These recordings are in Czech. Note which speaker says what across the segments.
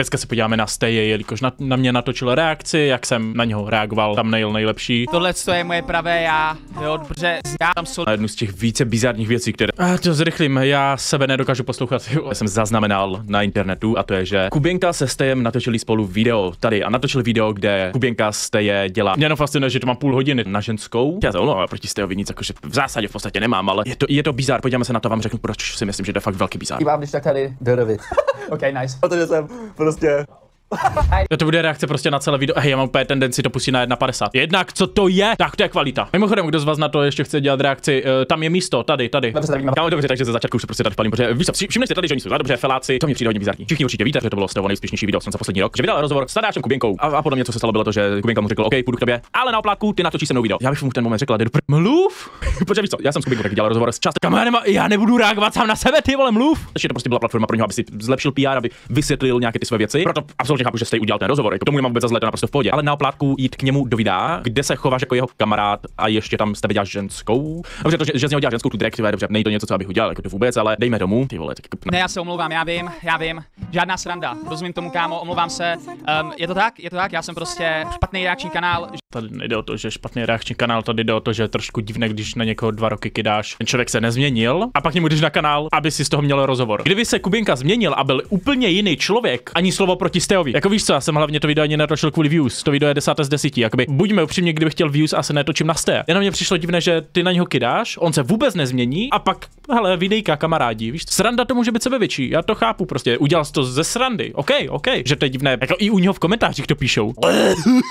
Speaker 1: Dneska se podíváme na Steje, jelikož na, na mě natočil reakci, jak jsem na něho reagoval, thumbnail nejlepší.
Speaker 2: Tohle je moje pravé já, jo, protože já tam sol...
Speaker 1: Na jednu z těch více bizarních věcí, které... A to zrychlím, já sebe nedokážu poslouchat. Já jsem zaznamenal na internetu a to je, že Kuběnka se Stejem natočili spolu video tady a natočili video, kde Kuběnka Steje dělá. Mě jenom fascinuje, že to má půl hodiny na ženskou. Já to no, proti Stejovi nic jakože v zásadě v podstatě nemám, ale je to, je to bizar. Podíváme se na to, vám řeknu, proč si myslím, že to je fakt velký bizar.
Speaker 3: Mám když tak tady do rovit.
Speaker 2: OK, nice.
Speaker 3: Protože jsem prostě
Speaker 1: To bude reakce prostě na celé video. Hej, já mám úplně tendenci to pustit na 1.50. Jednak, co to je? Tak to je kvalita. Mimochodem, kdo z vás na to ještě chce dělat reakci, uh, tam je místo, tady, tady.
Speaker 3: Dobře,
Speaker 1: Kámo, dobře, takže ze začátku už se prostě tady palím, protože víš vši- všimli si tady, že oni jsou dobře, feláci, to mě přijde hodně bizarní. Všichni určitě víte, že to bylo z toho nejúspěšnější video za poslední rok, že vydal rozhovor s Tadášem Kuběnkou. A, a podle mě, co se stalo, bylo to, že Kuběnka mu řekl, OK, půjdu k tobě, ale na oplátku ty natočíš se mnou video. Já bych mu v ten moment do pr... mluv. Protože víš co, já jsem s Kuběnkou taky dělal rozhovor s část. Kam já, nebudu reagovat sám na sebe, ty vole, mluv. Ještě to prostě byla platforma pro něho, aby si zlepšil PR, aby vysvětlil nějaké ty své věci. Proto absolutně chápu, že jste udělal ten rozhovor. Jako tomu nemám vůbec za zle, to naprosto v pohodě. Ale na oplátku jít k němu do videa, kde se chováš jako jeho kamarád a ještě tam jste děláš ženskou. Dobře, to, že, že z něho děláš ženskou tu direktivu, dobře, není to něco, co bych udělal, jako to vůbec, ale dejme domů, ty vole, tak jako,
Speaker 2: Ne, já se omlouvám, já vím, já vím. Žádná sranda. Rozumím tomu, kámo, omlouvám se. Um, je to tak, je to tak, já jsem prostě špatný reakční kanál.
Speaker 1: Tady nejde o to, že špatný reakční kanál, tady jde o to, že je trošku divné, když na někoho dva roky kydáš. Ten člověk se nezměnil a pak němu jdeš na kanál, aby si z toho měl rozhovor. Kdyby se Kubinka změnil a byl úplně jiný člověk, ani slovo proti Stejovi. Jako víš co, já jsem hlavně to video ani netočil kvůli views. To video je 10 z 10. Jakoby, buďme upřímně, kdybych chtěl views, asi netočím na Steja. Jenom mě přišlo divné, že ty na něho kydáš, on se vůbec nezmění a pak, hele, videjka kamarádi, víš, sranda to může být sebevětší. Já to chápu prostě. Udělal jsi to ze srandy. OK, OK, že to je divné. Jako i u něho v komentářích to píšou.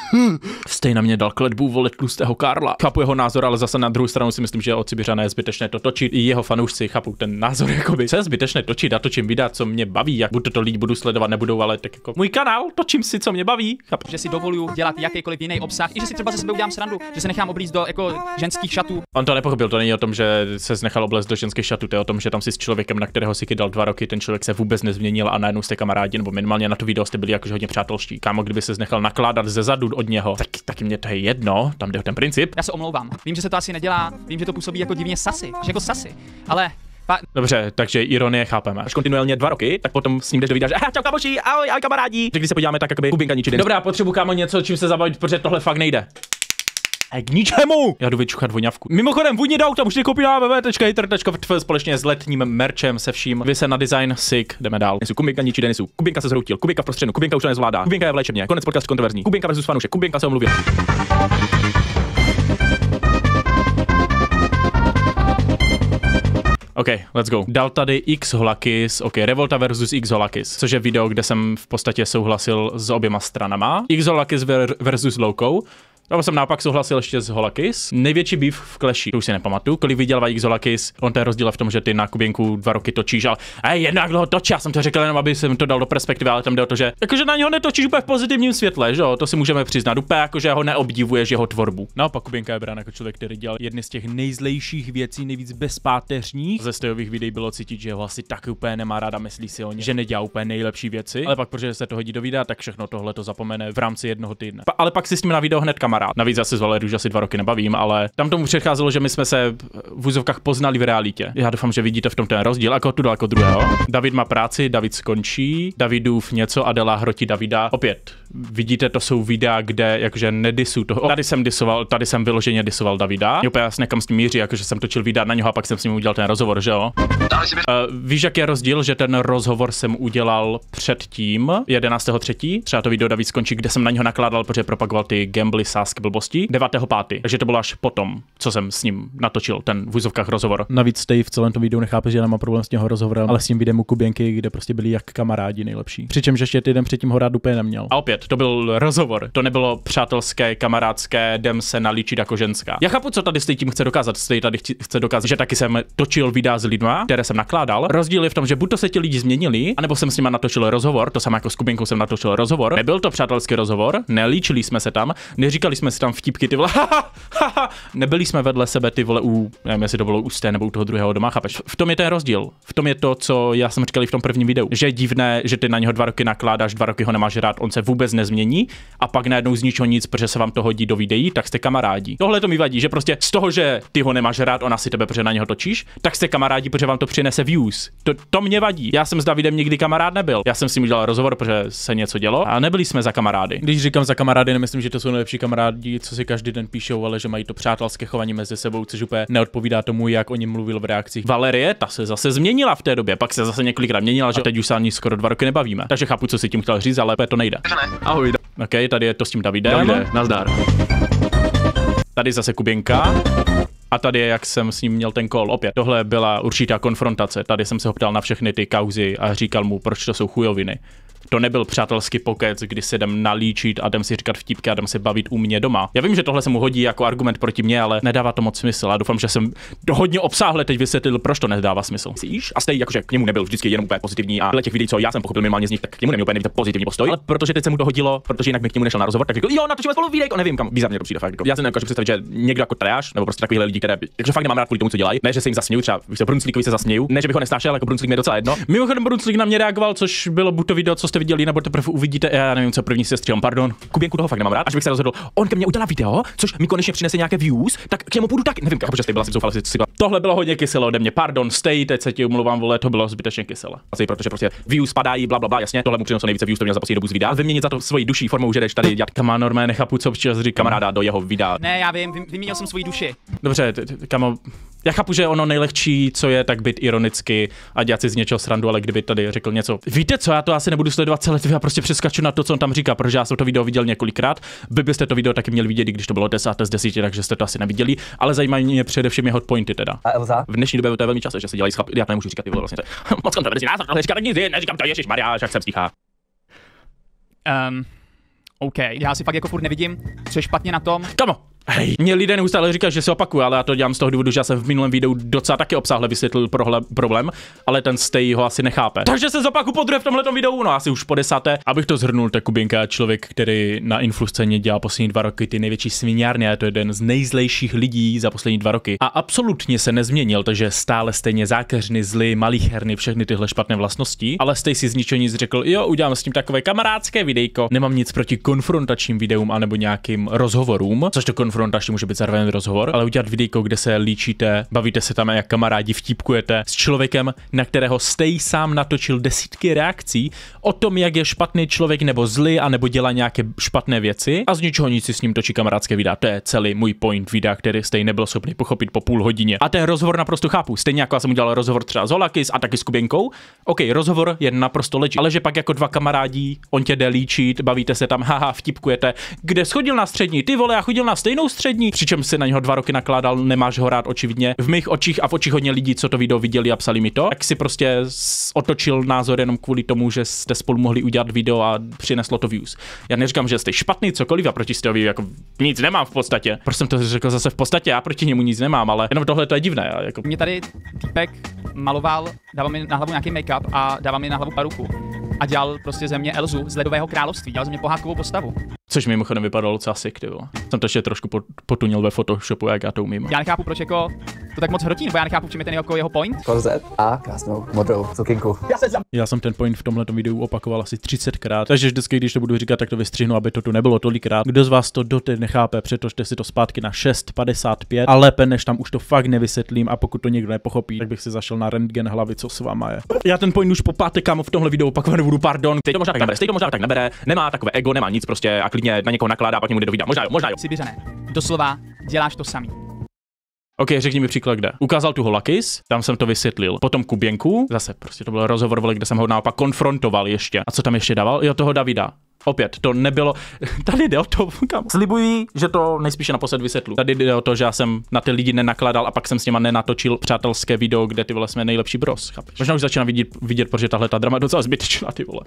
Speaker 1: Stej na mě dal kletbu volit tlustého Karla. Chápu jeho názor, ale zase na druhou stranu si myslím, že od Sibiřana je zbytečné to točit. I jeho fanoušci chápu ten názor, jakoby. Co je zbytečné točit, já točím videa, co mě baví, jak buď to lidi budu sledovat, nebudou, ale tak jako můj kanál, točím si, co mě baví. Chápu.
Speaker 2: že si dovoluju dělat jakýkoliv jiný obsah, i že si třeba ze sebe udělám srandu, že se nechám oblíct do jako ženských šatů.
Speaker 1: On to nepochopil, to není o tom, že se nechal oblést do ženské šatu, to je o tom, že tam si s člověkem, na kterého si kydal dva roky, ten člověk se vůbec nezměnil a najednou jste kamarádi, nebo minimálně na to video jste byli jakože hodně přátelští. Kámo, kdyby se nechal nakládat ze zadu od něho, tak taky mě to je jedno, tam jde o ten princip.
Speaker 2: Já se omlouvám. Vím, že se to asi nedělá, vím, že to působí jako divně sasy, že jako sasy, ale
Speaker 1: Dobře, takže ironie chápeme. Až kontinuálně dva roky, tak potom s ním jdeš do videa, že "Aha, čau kamoši, ahoj, ahoj kamarádi. Že když se podíváme, tak jakoby Kubinka ničí den. Dobrá, potřebuji kámo něco, čím se zabavit, protože tohle fakt nejde. A k ničemu! Já jdu vyčuchat voňavku. Mimochodem, vůně do auta, můžete koupit na www.hater.tv společně s letním merčem se vším. Vy se na design, sick, jdeme dál. Nejsou Kubinka ničí Denisu. Kubinka se zhroutil, Kubinka v prostředu, Kubinka už to nezvládá. Kubinka je v léčebně, konec podcast kontroverzní. Kubinka versus fanoušek, Kubinka se omluvil. OK, let's go. Dal tady X Holakis, OK, Revolta versus X Holakis, což je video, kde jsem v podstatě souhlasil s oběma stranama. X Holakis ver- versus Loco. Nebo jsem naopak souhlasil ještě s Holakis. Největší beef v Clashi, to už si nepamatuju, kolik vydělává X Holakis, on je rozdíl v tom, že ty na Kuběnku dva roky točíš, ale hej, jednak dlouho točí, já jsem to řekl jenom, aby jsem to dal do perspektivy, ale tam jde o to, že jakože na něho netočíš úplně v pozitivním světle, že jo, to si můžeme přiznat, úplně jakože ho neobdivuješ jeho tvorbu. Naopak Kuběnka je brán jako člověk, který dělal jedny z těch nejzlejších věcí, nejvíc bezpáteřních. Ze stejových videí bylo cítit, že ho asi taky úplně nemá ráda, myslí si o ně, že nedělá úplně nejlepší věci, ale pak, protože se to hodí do videa, tak všechno tohle to zapomene v rámci jednoho týdne. Pa, ale pak si s ním na video hned kamarád. Navíc asi s Valery už asi dva roky nebavím, ale tam tomu předcházelo, že my jsme se v úzovkách poznali v realitě. Já doufám, že vidíte v tom ten rozdíl, jako tu jako druhého. David má práci, David skončí, Davidův něco, Adela hrotí Davida. Opět, vidíte, to jsou videa, kde jakože nedisu toho. Tady jsem disoval, tady jsem vyloženě disoval Davida. Je úplně jasné, kam s tím míří, jakože jsem točil videa na něho a pak jsem s ním udělal ten rozhovor, že jo? Uh, víš, jak je rozdíl, že ten rozhovor jsem udělal předtím, 11.3. Třeba to video David skončí, kde jsem na něho nakládal, protože propagoval ty gambly, sásky, blbosti. 9.5. Takže to bylo až potom, co jsem s ním natočil ten v úzovkách rozhovor. Navíc Steve v celém tom videu nechápe, že nemá problém s tím rozhovorem, ale s tím videem u Kuběnky, kde prostě byli jak kamarádi nejlepší. Přičemž ještě týden předtím ho rád úplně neměl. A opět, to byl rozhovor, to nebylo přátelské, kamarádské, jdem se nalíčit jako ženská. Já chápu, co tady Steve tím chce dokázat. Steve tady chce dokázat, že taky jsem točil videa s lidma, které jsem nakládal. Rozdíl je v tom, že buď to se ti lidi změnili, anebo jsem s nimi natočil rozhovor, to samé jako s Kubinkou jsem natočil rozhovor. Nebyl to přátelský rozhovor, nelíčili jsme se tam, neříkali jsme si tam vtipky ty vole, nebyli jsme vedle sebe ty vole u, nevím, jestli to bylo u nebo u toho druhého doma, chápeš? V tom je ten rozdíl. V tom je to, co já jsem říkal v tom prvním videu, že je divné, že ty na něho dva roky nakládáš, dva roky ho nemáš rád, on se vůbec nezmění a pak najednou z ničeho nic, protože se vám to hodí do videí, tak jste kamarádi. Tohle to mi vadí, že prostě z toho, že ty ho nemáš rád, on asi tebe, protože na něho točíš, tak jste kamarádi, protože vám to přijde přinese views. To, to mě vadí. Já jsem s Davidem nikdy kamarád nebyl. Já jsem s ním udělal rozhovor, protože se něco dělo a nebyli jsme za kamarády. Když říkám za kamarády, nemyslím, že to jsou nejlepší kamarádi, co si každý den píšou, ale že mají to přátelské chování mezi sebou, což úplně neodpovídá tomu, jak o něm mluvil v reakcích. Valerie, ta se zase změnila v té době, pak se zase několikrát měnila, že teď už se ani skoro dva roky nebavíme. Takže chápu, co si tím chtěl říct, ale to nejde.
Speaker 4: Ahoj,
Speaker 1: OK, tady je to s tím Davidem.
Speaker 4: Davide, nazdar.
Speaker 1: Tady zase Kuběnka. A tady je, jak jsem s ním měl ten kol. Opět, tohle byla určitá konfrontace. Tady jsem se ho ptal na všechny ty kauzy a říkal mu, proč to jsou chujoviny. To nebyl přátelský pokec, kdy se jdem nalíčit a jdem si říkat vtipky a jdem se bavit u mě doma. Já vím, že tohle se mu hodí jako argument proti mě, ale nedává to moc smysl. A doufám, že jsem to hodně obsáhle teď vysvětlil, proč to nedává smysl. Myslíš? A stejně jakože k němu nebyl vždycky jenom úplně pozitivní a dle těch videí, co já jsem pochopil minimálně z nich, tak k němu neměl úplně pozitivní postoj. Ale protože teď se mu to hodilo, protože jinak by k němu nešel na rozhovor, tak řekl, jo, natočíme spolu videjko, nevím kam. Bizarně to přijde fakt. Jako. Já si nedokážu představit, že někdo jako trash, nebo prostě takovýhle lidi, které, jakože fakt nemám rád kvůli tomu, co dělají. Ne, že se jim zasměju, třeba když se Brunclíkovi se zasměju, ne, že bych ho nesnášel, jako Brunclík mi je docela jedno. Mimochodem Brunclík na mě reagoval, což bylo buď to video, co jste viděli, nebo teprve uvidíte, já nevím, co první se střílám, pardon. Kuběnku toho fakt nemám rád, až bych se rozhodl, on ke mně udělá video, což mi konečně přinese nějaké views, tak k němu půjdu taky. Nevím, protože jste byla si zoufala, si, Tohle bylo hodně kyselé ode mě, pardon, stay, teď se ti umluvám, vole, to bylo zbytečně kyselé. Asi protože prostě views padají, bla, bla, bla, jasně, tohle mu přineslo nejvíce views, to měl za poslední dobu z videa. Vyměnit za to svoji duší formou, že jdeš tady dělat kama normé, nechápu, co občas říká kamaráda do jeho videa.
Speaker 2: Ne, já vím, vy- vyměnil jsem svoji duši.
Speaker 1: Dobře, kamo, já chápu, že ono nejlehčí, co je, tak být ironicky a dělat si z něčeho srandu, ale kdyby tady řekl něco. Víte co, já to asi nebudu sledovat celé já prostě přeskaču na to, co on tam říká, protože já jsem to video viděl několikrát. Vy byste to video taky měli vidět, i když to bylo 10 z 10, takže jste to asi neviděli, ale zajímají mě především jeho pointy teda.
Speaker 3: A Elza?
Speaker 1: V dnešní době to je velmi často, že se dělají schlapy. Já to nemůžu říkat ty vole vlastně. to je- Moc kontroverzní názor, ale říkat nic, neříkám to, Ježíš Maria, jak jsem stichá.
Speaker 2: Um, OK, já si fakt jako furt nevidím, co je špatně na tom.
Speaker 1: Kamo, Hej, mě lidé neustále říkají, že se opakuje, ale já to dělám z toho důvodu, že já jsem v minulém videu docela taky obsáhle vysvětlil prohle, problém, ale ten stej ho asi nechápe. Takže se zopaku po druhé v tomhle videu, no asi už po desáté. Abych to zhrnul, tak Kubinka je člověk, který na influ scéně dělá poslední dva roky ty největší sviňárny a je to jeden z nejzlejších lidí za poslední dva roky. A absolutně se nezměnil, takže stále stejně zákeřný, zlý, malicherný, všechny tyhle špatné vlastnosti, ale stej si z ničeho nic řekl, jo, udělám s tím takové kamarádské videjko. Nemám nic proti konfrontačním videům anebo nějakým rozhovorům, což to může být zároveň rozhovor, ale udělat videjko, kde se líčíte, bavíte se tam jak kamarádi, vtipkujete s člověkem, na kterého stej sám natočil desítky reakcí o tom, jak je špatný člověk nebo zlý, a nebo dělá nějaké špatné věci a z ničeho nic si s ním točí kamarádské videa. To je celý můj point videa, který stej nebyl schopný pochopit po půl hodině. A ten rozhovor naprosto chápu. Stejně jako já jsem udělal rozhovor třeba s Holakis a taky s Kuběnkou. OK, rozhovor je naprosto legit, ale že pak jako dva kamarádi, on tě jde líčit, bavíte se tam, haha, vtipkujete. Kde schodil na střední? Ty vole, já chodil na stejnou střední, přičem si na něho dva roky nakládal, nemáš ho rád očividně. V mých očích a v očích hodně lidí, co to video viděli a psali mi to, tak si prostě otočil názor jenom kvůli tomu, že jste spolu mohli udělat video a přineslo to views. Já neříkám, že jste špatný cokoliv a proti Stevovi jako nic nemám v podstatě. Proč jsem to řekl zase v podstatě, já proti němu nic nemám, ale jenom tohle to je divné. Jako...
Speaker 2: Mě tady týpek maloval, dával mi na hlavu nějaký make-up a dával mi na hlavu paruku. A dělal prostě ze mě Elzu z Ledového království, dělal ze mě pohádkovou postavu.
Speaker 1: Což mimochodem vypadalo docela sick, ty vole. Jsem to ještě trošku pot- potunil ve Photoshopu, jak já to umím.
Speaker 2: Já nechápu, proč jako to tak moc hrotí, nebo já nechápu, v čem je ten jako jeho point.
Speaker 3: Korzet a krásnou modrou sukinku.
Speaker 1: Já jsem ten point v tomhle videu opakoval asi 30krát, takže vždycky, když to budu říkat, tak to vystřihnu, aby to tu nebylo tolikrát. Kdo z vás to doteď nechápe, přetočte si to zpátky na 6.55 a lépe než tam už to fakt nevysvětlím a pokud to někdo nepochopí, tak bych si zašel na rentgen hlavy, co s váma je. Já ten point už po páté kámo v tomhle videu opakovat nebudu, pardon. Teď to možná tak nebere, stejně to možná tak nebere, nemá takové ego, nemá nic prostě a klidně na někoho nakládá, pak němu jde do videa. Možná jo, možná jo.
Speaker 2: Sibiřané, doslova děláš to samý.
Speaker 1: OK, řekni mi příklad, kde. Ukázal tu Holakis, tam jsem to vysvětlil. Potom Kuběnku, zase prostě to byl rozhovor, kde jsem ho naopak konfrontoval ještě. A co tam ještě dával? Jo, toho Davida. Opět, to nebylo, tady jde o to, kam. Slibuji, že to nejspíše naposled vysvětlu. Tady jde o to, že já jsem na ty lidi nenakladal a pak jsem s nima nenatočil přátelské video, kde ty vole jsme nejlepší bros, chápeš? Možná už začínám vidět, vidět protože tahle ta drama je docela zbytečná, ty vole.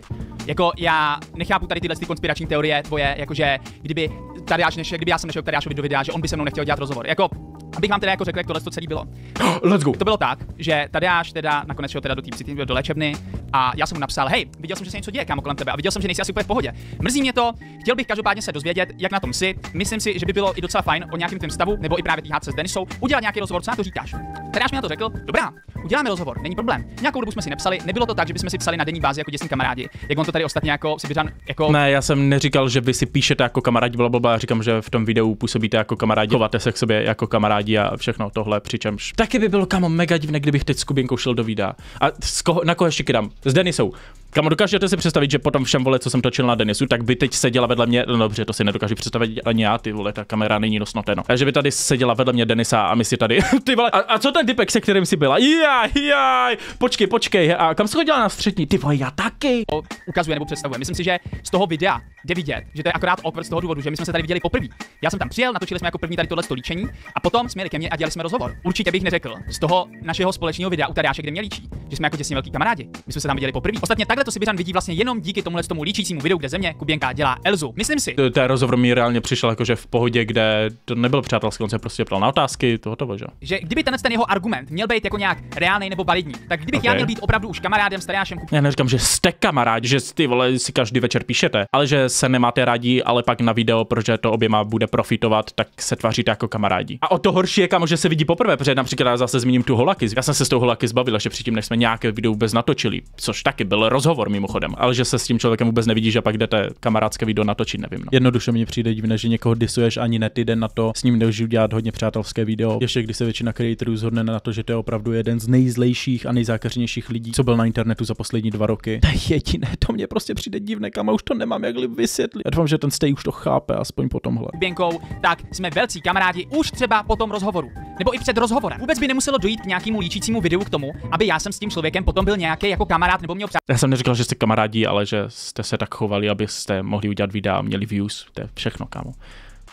Speaker 2: Jako já nechápu tady tyhle ty konspirační teorie tvoje, jakože kdyby Tadeáš nešel, kdyby já jsem nešel k Tadeášovi do videa, že on by se mnou nechtěl dělat rozhovor. Jako, abych vám teda jako řekl, jak tohle to celé bylo.
Speaker 1: Let's go.
Speaker 2: To bylo tak, že Tadeáš teda nakonec šel teda do té do léčebny A já jsem mu napsal, hej, viděl jsem, že se něco děje, kámo, kolem tebe, a viděl jsem, že nejsi asi úplně v pohodě. Mrzí mě to, chtěl bych každopádně se dozvědět, jak na tom jsi. Myslím si, že by bylo i docela fajn o nějakém tvém stavu, nebo i právě se s Denisou, udělat nějaký rozhovor, co na to říkáš. Tedáš mi na to řekl, dobrá, uděláme rozhovor, není problém. Nějakou dobu jsme si nepsali, nebylo to tak, že bychom si psali na denní bázi jako děsní kamarádi, jak on to tady ostatně jako Sibiřan jako
Speaker 1: Ne, já jsem neříkal, že vy si píšete jako kamarádi, bla, bla, bla. Říkám, že v tom videu působíte jako kamarádi, chováte se k sobě jako kamarádi a všechno tohle, přičemž taky by bylo kamo mega divné, kdybych teď s Kubinkou šel do videa. A z koho, na koho ještě kydám? S Denisou. Kamo, dokážete si představit, že potom všem vole, co jsem točil na Denisu, tak by teď seděla vedle mě, no dobře, to si nedokážu představit ani já, ty vole, ta kamera není nosnoteno. A že by tady seděla vedle mě Denisa a my si tady, ty vole, a, a co ten typek, se kterým si byla? Jaj, jaj, počkej, počkej, a kam jsi chodila na střední? Ty vole, já taky.
Speaker 2: Ukazuje nebo představuje. Myslím si, že z toho videa jde vidět, že to je akorát awkward z toho důvodu, že my jsme se tady viděli poprvé. Já jsem tam přijel, natočili jsme jako první tady tohle líčení a potom jsme jeli ke mně a dělali jsme rozhovor. Určitě bych neřekl z toho našeho společného videa u Tadeáše, kde mě líčí, že jsme jako děsně velký kamarádi. My jsme se tam viděli poprvé. Ostatně takhle to Sibiřan vidí vlastně jenom díky tomuhle tomu líčícímu videu, kde země Kuběnka dělá Elzu. Myslím si,
Speaker 1: To- Ten rozhovor mi reálně přišel jakože v pohodě, kde to nebyl přátelský, on se prostě ptal na otázky, to hotovo, že?
Speaker 2: že kdyby tenhle ten jeho argument měl být jako nějak reálný nebo validní, tak kdybych
Speaker 1: Ok.
Speaker 2: já měl být opravdu už kamarádem s Tadeášem
Speaker 1: Já neříkám, že jste kamarádi, že ty vole si každý večer píšete, ale že se nemáte rádi, ale pak na video, protože to oběma bude profitovat, tak se tváříte jako kamarádi. A o to horší je, kamo, že se vidí poprvé, protože například já zase zmíním tu holaky. Já jsem se s tou holaky zbavil ještě předtím, než jsme nějaké video vůbec natočili, což taky byl rozhovor mimochodem, ale že se s tím člověkem vůbec nevidí, že pak jdete kamarádské video natočit, nevím. No.
Speaker 4: Jednoduše mi přijde divné, že někoho disuješ ani ne týden na to, s ním nemůžu dělat hodně přátelské video. Ještě když se většina creatorů zhodne na to, že to je opravdu jeden z nejzlejších a nejzákeřnějších lidí, co byl na internetu za poslední dva roky. To je jediné, to mě prostě přijde divné, kam už to nemám jak vysvětlit. Já doufám, že ten stej už to chápe, aspoň po tomhle.
Speaker 2: Kuběnkou, tak jsme velcí kamarádi už třeba po tom rozhovoru. Nebo i před rozhovorem. Vůbec by nemuselo dojít k nějakému líčícímu videu k tomu, aby já jsem s tím člověkem potom byl nějaký jako kamarád nebo měl
Speaker 1: Já jsem neříkal, že jste kamarádi, ale že jste se tak chovali, abyste mohli udělat videa a měli views. To je všechno, kámo.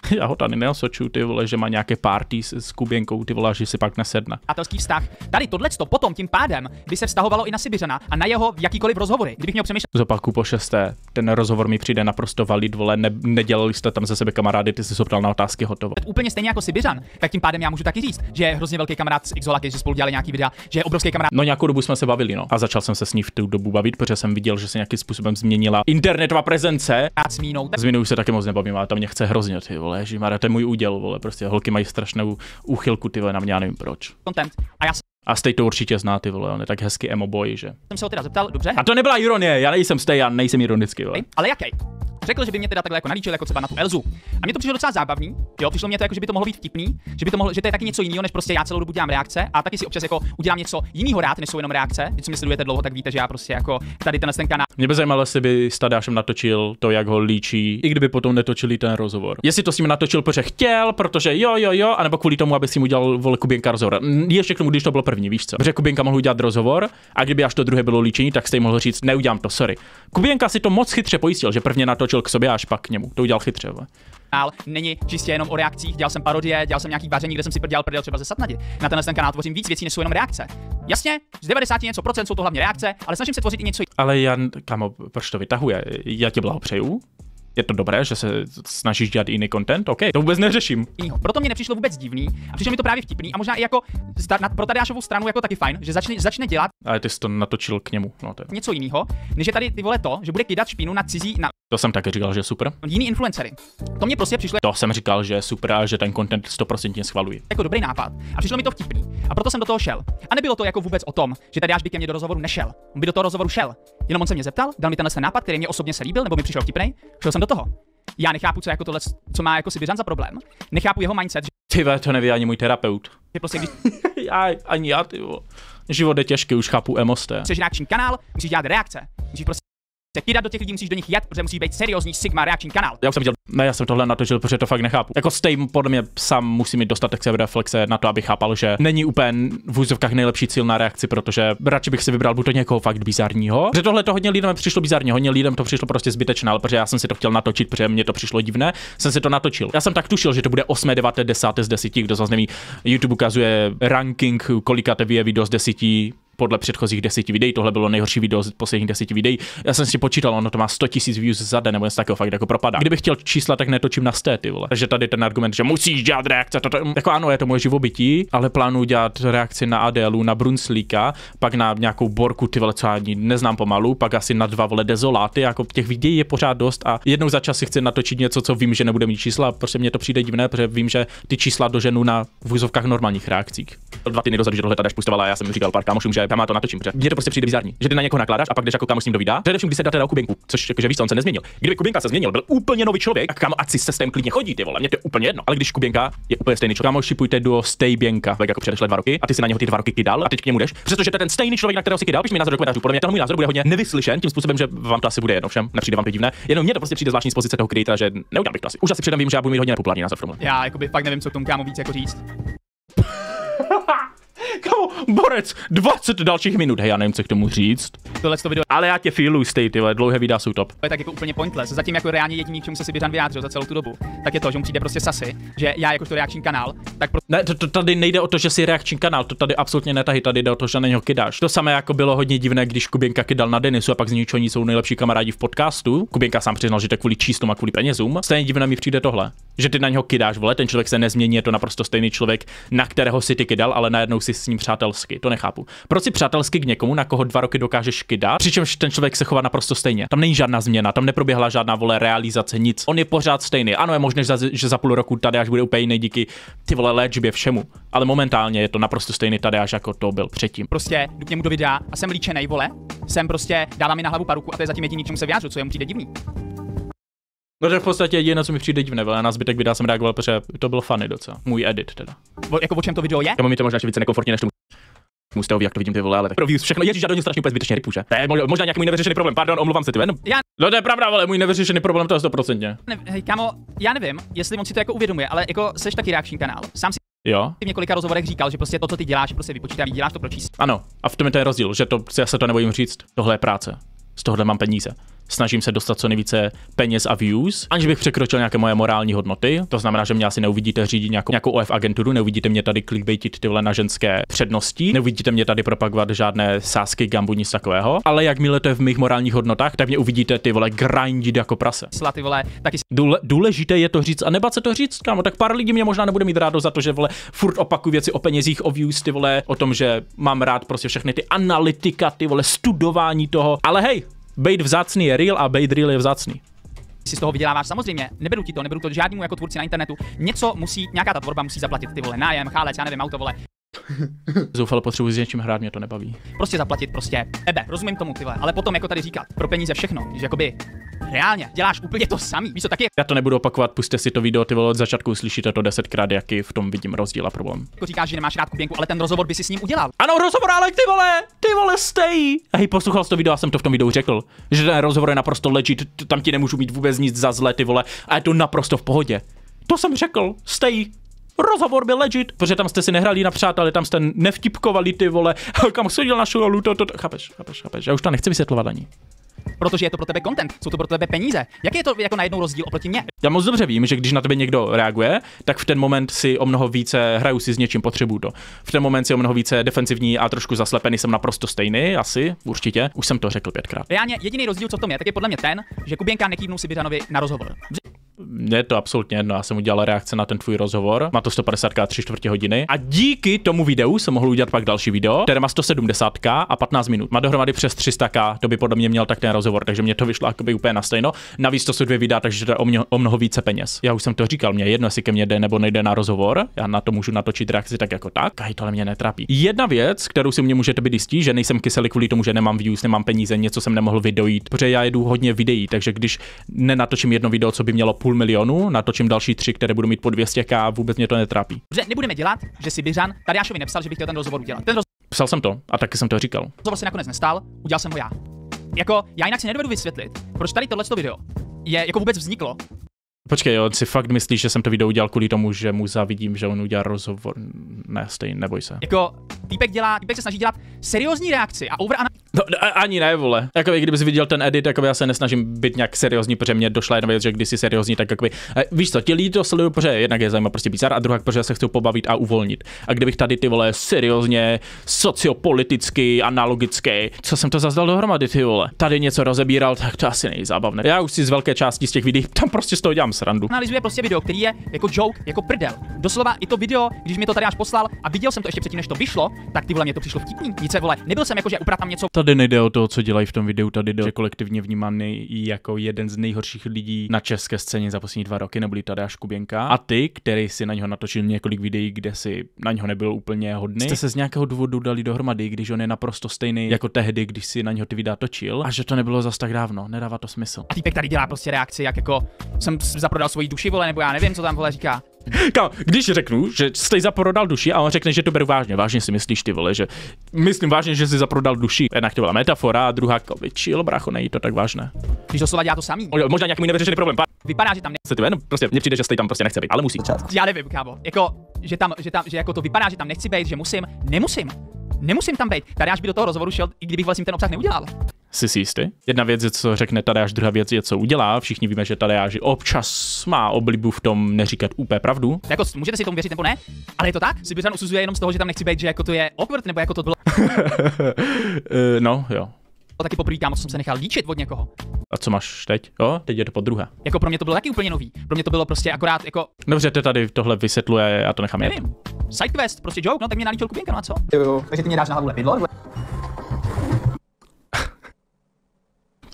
Speaker 1: Já ho tady neosočuju, ty vole, že má nějaké party s, s Kuběnkou, ty vole, a že si pak nesedne.
Speaker 2: přátelský vztah. Tady tohleto potom tím pádem by se vztahovalo i na Sibiřana a na jeho jakýkoliv rozhovory. Kdybych měl přemýšlet
Speaker 1: Zopaku po šesté, ten rozhovor mi přijde naprosto valid, vole, ne, nedělali jste tam ze sebe kamarády, ty jsi se ptal na otázky, hotovo.
Speaker 2: úplně stejně jako Sibiřan, tak tím pádem já můžu taky říct, že je hrozně velký kamarád s Xolaky, že spolu dělali nějaký videa, že je obrovský kamarád
Speaker 1: No nějakou dobu jsme se bavili, no. A začal jsem se s ní v tu dobu bavit, protože jsem viděl, že se nějakým způsobem změnila internetová prezence.
Speaker 2: s mínou.
Speaker 1: S se taky moc nebavím, ale ta mě chce hrozně, ty vole, že to je můj úděl, vole, prostě holky mají strašnou úchylku, ty vole, na mě, já nevím proč.
Speaker 2: content. A já
Speaker 1: A Stej to určitě zná, ty vole, on je tak hezky emo boy, že.
Speaker 2: jsem se ho teda zeptal, dobře,
Speaker 1: A to nebyla ironie, já nejsem Stej, já nejsem ironický, vole.
Speaker 2: ale jaký? Řekl, že by mě teda takhle jako nalíčil, jako třeba na tu Elzu. A mně to přišlo docela zábavný, jo, přišlo mě to jako, že by to mohlo být vtipný, že by to mohlo, že to je taky něco jiného, než prostě já celou dobu dělám reakce a taky si občas jako udělám něco jiného rád, než jsou jenom reakce. Když mě sledujete dlouho, tak víte, že já prostě jako tady ten ten kanál
Speaker 1: Mě by zajímalo, jestli by s Tadášem natočil to, jak ho líčí,
Speaker 4: I kdyby potom netočili ten rozhovor.
Speaker 1: Jestli to s ním natočil, protože chtěl, protože jo, jo, jo, anebo kvůli tomu, aby si mu udělal vole Kuběnka rozhovor. Mm, Ještě k tomu, když to bylo první, víš co? Protože Kuběnka mohl udělat rozhovor a kdyby až to druhé bylo líčení, tak jste mohl říct, neudělám to, sorry. Kuběnka si to moc chytře pojistil, že prvně natočil k sobě a až pak k němu. To udělal chytře. Vole.
Speaker 2: není čistě jenom o reakcích, dělal jsem parodie, dělal jsem nějaký vaření, kde jsem si dělal prdel třeba ze Satnadi. Na tenhle ten kanál tvořím víc věcí, než jsou jenom reakce. Jasně, z 90 něco procent jsou to hlavně reakce, ale snažím se tvořit i něco
Speaker 1: Ale Jan, kamo, proč to vytahuje? Já ti blahopřeju. Je to dobré, že se snažíš dělat jiný content? OK, to vůbec neřeším.
Speaker 2: Proto mě nepřišlo vůbec divný a přišlo mi to právě vtipný a možná i jako sta- na, pro Tadeášovu stranu jako taky fajn, že začne, začne dělat
Speaker 1: Ale ty jsi to natočil k němu. No, to, je-
Speaker 2: něco jiného, než je tady ty vole to, že bude kydat špínu na cizí, na
Speaker 1: to jsem taky říkal, že je super.
Speaker 2: jiný influencery. To mě prostě přišlo
Speaker 1: To jsem říkal, že je super a že ten content 100% schvaluji.
Speaker 2: jako dobrý nápad a přišlo mi to vtipný. A proto jsem do toho šel. A nebylo to jako vůbec o tom, že Tadeáš by ke mně do rozhovoru nešel. On by do toho rozhovoru šel. Jenom on se mě zeptal, dal mi tenhle ten nápad, který mě osobně se líbil, nebo mi přišel vtipný, šel jsem do toho. Já nechápu, co jako tohle, co má jako Sibiřan za problém. Nechápu jeho mindset,
Speaker 1: Ty vole, to neví ani můj terapeut.
Speaker 2: že prostě když
Speaker 1: já, ani já, ty. Život je těžký, už chápu emoste.
Speaker 2: chceš reakční kanál, musíš dělat reakce. Musíš prostě se kydat do těch lidí, musíš do nich jet, protože musí být seriózní Sigma reakční kanál.
Speaker 1: Já už jsem viděl, ne, já jsem tohle natočil, protože to fakt nechápu. Jako Stay podle mě sám musí mít dostatek sebereflexe na to, aby chápal, že není úplně v úzovkách nejlepší cíl na reakci, protože radši bych si vybral buď to někoho fakt bizarního. Protože tohle to hodně lidem přišlo bizarně, hodně lidem to přišlo prostě zbytečné, ale protože já jsem si to chtěl natočit, protože mě to přišlo divné, jsem si to natočil. Já jsem tak tušil, že to bude 8, 9, 10 z 10, kdo zase neví, YouTube ukazuje ranking, kolika je video z 10, podle předchozích deseti videí. Tohle bylo nejhorší video z posledních deseti videí. Já jsem si počítal, ono to má 100 000 views za den, nebo něco takového fakt jako propadá. Kdybych chtěl čísla, tak netočím na sté, ty vole. Takže tady ten argument, že musíš dělat reakce, to, to, jako ano, je to moje živobytí, ale plánuju dělat reakci na Adélu, na Brunslíka, pak na nějakou borku, ty vole, co ani neznám pomalu, pak asi na dva vole dezoláty, jako těch videí je pořád dost a jednou za čas si chci natočit něco, co vím, že nebude mít čísla, prostě mně to přijde divné, protože vím, že ty čísla doženu na v normálních reakcích. Dva týdny dozadu, že tohle tady pustovala, já jsem říkal pár kámošům, že já to natočím, protože mně to prostě přijde bizarní, že ty na někoho nakládáš a pak jdeš jako kámoš s ním do videa, především když se dáte na Kubinku, což jakože víš, co on se nezměnil. Kdyby Kubinka se změnil, byl úplně nový člověk, a kam ať si systém klidně chodí, ty vole, mě to je úplně jedno. Ale když Kubinka je úplně stejný člověk, kámoši půjďte do Stay Bienka, tak jako předešle dva roky, a ty si na něho ty dva roky kydal a teď k němu jdeš, přestože to je ten stejný člověk, na kterého si kydal, když mi názor do komentářů. Podle mě ten můj názor bude hodně nevyslyšen, tím způsobem, že vám to asi bude jedno všem, nepřijde vám to divné. Jenom mě to prostě přijde zvláštní z pozice toho creatora, že neudělal bych to asi. Už asi předem vím, že já budu mít hodně nepopulární názor v tomhle.
Speaker 2: Já jakoby fakt nevím, co k tomu kámo víc jako říct.
Speaker 1: Kámo, borec, 20 dalších minut, hej, já nevím, co k tomu říct.
Speaker 2: Tohle to video
Speaker 1: Ale já tě feeluji, stej, ty dlouhé videa jsou top.
Speaker 2: je tak jako úplně pointless. Zatím jako reálně jediný, k čemu se si Běžan vyjádřil za celou tu dobu, tak je to, že mu přijde prostě sasy, že já jakožto reakční kanál, tak prostě
Speaker 1: Ne, to, to, tady nejde o to, že jsi reakční kanál, to tady absolutně netahy, tady jde o to, že na něho kydáš. To samé jako bylo hodně divné, když Kuběnka kydal na Denisu a pak z ničeho nic jsou nejlepší kamarádi v podcastu. Kuběnka sám přiznal, že to kvůli číslům a kvůli penězům. Stejně divné mi přijde tohle, že ty na něho kydáš, vole, ten člověk se nezmění, je to naprosto stejný člověk, na kterého si ty kydal, ale najednou si s ním přátelsky. To nechápu. Proč si přátelsky k někomu, na koho dva roky dokážeš kydat, přičemž ten člověk se chová naprosto stejně. Tam není žádná změna, tam neproběhla žádná vole realizace, nic. On je pořád stejný. Ano, je možné, že za, půl roku tady až bude úplně jiný díky ty vole léčbě všemu. Ale momentálně je to naprosto stejný tady až jako to byl předtím.
Speaker 2: prostě jdu k němu do videa a jsem líčenej, vole. Jsem prostě, dává mi na hlavu paruku a to je zatím jediný, k čemu se vyjádřu, co je mu přijde divný.
Speaker 1: No to je v podstatě jediné, co mi přijde divné, ale na zbytek videa jsem reagoval, protože to byl funny docela. Můj edit teda.
Speaker 2: O, jako o čem to video je?
Speaker 1: Já mám mi to možná ještě více nekomfortně než tomu Musteovi, jak to vidím ty vole, ale tak pro views všechno. Ježíš, já do něj strašně úplně zbytečně rypu, že? To je možná, možná nějaký můj nevyřešený problém, pardon, omluvám se ty, jenom.
Speaker 2: Já
Speaker 1: No to je pravda, ale můj nevyřešený problém to je 100%.
Speaker 2: ne, hej, kámo, já nevím, jestli on si to jako uvědomuje, ale jako seš taky reakční kanál. Sám si
Speaker 1: Jo?
Speaker 2: v několika rozhovorech říkal, že prostě to, co ty děláš, je prostě vypočítavý, děláš to pro číslo.
Speaker 1: Ano, a v tom je ten rozdíl, že to, já se to nebojím říct, tohle je práce. Z tohohle mám peníze. Snažím se dostat co nejvíce peněz a views, aniž bych překročil nějaké moje morální hodnoty. To znamená, že mě asi neuvidíte řídit nějakou, nějakou OF agenturu, neuvidíte mě tady clickbaitit tyhle na ženské přednosti, neuvidíte mě tady propagovat žádné sásky, gambu, nic takového. Ale jakmile to je v mých morálních hodnotách, tak mě uvidíte ty vole grindit jako prase.
Speaker 2: Sla, ty vole, taky
Speaker 1: Důle, důležité je to říct a nebát se to říct, kámo, tak pár lidí mě možná nebude mít rádo za to, že vole furt opakuju věci o penězích, o views, ty vole, o tom, že mám rád prostě všechny ty analytika, ty vole, studování toho. Ale hej, bejt vzácný je real a bejt real je vzácný.
Speaker 2: si z toho vyděláváš. Samozřejmě, neberu ti to, neberu to žádnému jako tvůrci na internetu. Něco musí, nějaká ta tvorba musí zaplatit, ty vole, nájem, chálec, já nevím, auto, vole.
Speaker 1: Zoufale potřebuji s něčím hrát, mě to nebaví.
Speaker 2: Prostě zaplatit, prostě tebe, rozumím tomu, ty vole. Ale potom jako tady říkat, pro peníze všechno, že jakoby reálně děláš úplně to samý. Víš, to taky
Speaker 1: Já to nebudu opakovat, puste si to video, ty vole, od začátku slyšíte to desetkrát, jaký v tom vidím rozdíl a problém.
Speaker 2: jako říkáš, že nemáš rád kuběnku, ale ten rozhovor by si s ním udělal.
Speaker 1: Ano, rozhovor, ale ty vole, ty vole, stej. Hej, poslouchal jsi to video, já jsem to v tom videu řekl, že ten rozhovor je naprosto legit, tam ti nemůžu mít vůbec nic za zlé, ty vole, a je to naprosto v pohodě. To jsem řekl, stej. Rozhovor byl legit, protože tam jste si nehrali na přáteli, tam jste nevtipkovali ty vole, kam chodil na školu, to, to, to, chápeš, chápeš, chápeš, já už to nechci vysvětlovat ani.
Speaker 2: Protože je to pro tebe content, jsou to pro tebe peníze. Jaký je to jako najednou rozdíl oproti mně?
Speaker 1: Já moc dobře vím, že když na tebe někdo reaguje, tak v ten moment si o mnoho více hraju si s něčím, potřebuju to. V ten moment si o mnoho více defensivní a trošku zaslepený jsem naprosto stejný, asi, určitě. Už jsem to řekl pětkrát.
Speaker 2: Reálně jediný rozdíl, co v tom je, tak je podle mě ten, že Kuběnka nekývnul si Běžanovi na rozhovor.
Speaker 1: Mně je to absolutně jedno, já jsem udělal reakce na ten tvůj rozhovor, má to 150 a 3 čtvrtě hodiny a díky tomu videu jsem mohl udělat pak další video, které má 170 a 15 minut. Má dohromady přes 300 to by podle mě měl tak ten rozhovor, takže mě to vyšlo jakoby úplně na stejno. Navíc to jsou dvě videa, takže to je o, mě, o mnoho více peněz. Já už jsem to říkal, mě je jedno, jestli ke mně jde nebo nejde na rozhovor, já na to můžu natočit reakci tak jako tak, a tohle mě netrápí. Jedna věc, kterou si mě můžete být jistí, že nejsem kyselý kvůli tomu, že nemám views, nemám peníze, něco jsem nemohl vydojít, protože já jedu hodně videí, takže když nenatočím jedno video, co by mělo půl milionu, natočím další tři, které budou mít po 200k, vůbec mě to netrápí.
Speaker 2: Že nebudeme dělat, že si Běžan Tadeášovi nepsal, že bych chtěl ten rozhovor udělat. Ten
Speaker 1: Psal jsem to a taky jsem to říkal.
Speaker 2: rozhovor se nakonec nestal, udělal jsem ho já. Jako, já jinak si nedovedu vysvětlit, proč tady tohleto video je jako vůbec vzniklo.
Speaker 1: Počkej, jo, si fakt myslíš, že jsem to video udělal kvůli tomu, že mu zavidím, že on udělal rozhovor? Ne, stejně, neboj se.
Speaker 2: Jako, týpek dělá, týpek se snaží dělat seriózní reakci a over
Speaker 1: No, ani ne, vole. Jakoby, kdybys viděl ten edit, jakoby já se nesnažím být nějak seriózní, protože mě došla jedna věc, že když jsi seriózní, tak jakoby, víš co, ti lidi to sledují, protože jednak je zajímá prostě bizar a druhá, protože se chcou pobavit a uvolnit. A kdybych tady ty vole seriózně, sociopoliticky, analogicky, co jsem to zazdal dohromady, ty vole. Tady něco rozebíral, tak to asi není zábavné. Já už si z velké části z těch videí tam prostě z toho dělám srandu.
Speaker 2: analyzuje prostě video, který je jako joke, jako prdel. Doslova i to video, když mi to tady až poslal a viděl jsem to ještě předtím, než to vyšlo, tak ty vole mě to přišlo vtipný. Nic se vole, nebyl jsem jako, že uprat tam něco
Speaker 1: Tady nejde o to, co dělají v tom videu, tady jde o že kolektivně vnímaný jako jeden z nejhorších lidí na české scéně za poslední dva roky, neboli Tadeáš Kuběnka. A ty, který si na něho natočil několik videí, kde si na něho nebyl úplně hodný, jste se z nějakého důvodu dali dohromady, když on je naprosto stejný jako tehdy, když si na něho ty videa točil. A že to nebylo zas tak dávno, nedává to smysl.
Speaker 2: a týpek tady dělá prostě reakci, jak jako jsem zaprodal svoji duši, vole, nebo já nevím, co tam vole říká.
Speaker 1: Kámo, když řeknu, že jsi zaprodal duši a on řekne, že to beru vážně, vážně si myslíš ty vole, že myslím vážně, že jsi zaprodal duši. Jednak to byla metafora a druhá, jako, chill, brácho, není to tak vážné.
Speaker 2: Když doslova dělá to samý.
Speaker 1: O, Možná nějaký můj nevyřešený problém. Pár
Speaker 2: Vypadá, že tam ne...
Speaker 1: se ty jenom prostě mně přijde, že stej tam prostě nechce být, ale musí.
Speaker 2: Já nevím, kámo. Jako, že tam, že tam, že jako to vypadá, že tam nechci být, že musím. Nemusím. Nemusím tam být. Tady až by do toho rozhovoru šel, i kdybych vlastně ten obsah neudělal.
Speaker 1: Jsi si jistý? Jedna věc je, co řekne Tadeáš, druhá věc je, co udělá. Všichni víme, že Tadeáš občas má oblibu v tom neříkat úplně pravdu.
Speaker 2: Jako, můžete si tomu věřit nebo ne, ale je to tak? Sibizan usuzuje jenom z toho, že tam nechci být, že jako to je awkward, nebo jako to bylo
Speaker 1: Uh, no, jo.
Speaker 2: Taky poprvé, kámo, co jsem se nechal líčit od někoho.
Speaker 1: A co máš teď? Jo, teď je to po druhé.
Speaker 2: Jako pro mě to bylo taky úplně nový. Pro mě to bylo prostě akorát jako,
Speaker 1: Dobře, to tady tohle vysvětluje, já to nechám jet.
Speaker 2: nevím, sidequest, prostě joke, no tak mě nalíčil Kuběnka, no a co?
Speaker 3: Jo, jo. Takže ty mě dáš na hlavu lepidlo?